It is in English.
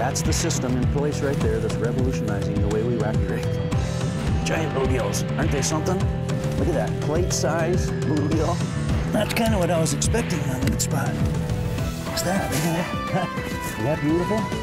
That's the system in place right there that's revolutionizing the way we wacky rig. Giant bluegills, aren't they something? Look at that, plate size bluegill. That's kind of what I was expecting on that spot. What's that? Isn't that beautiful?